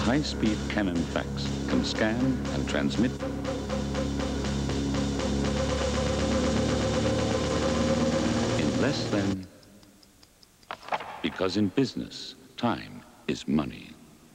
high-speed Canon fax can scan and transmit in less than... Because in business, time is money.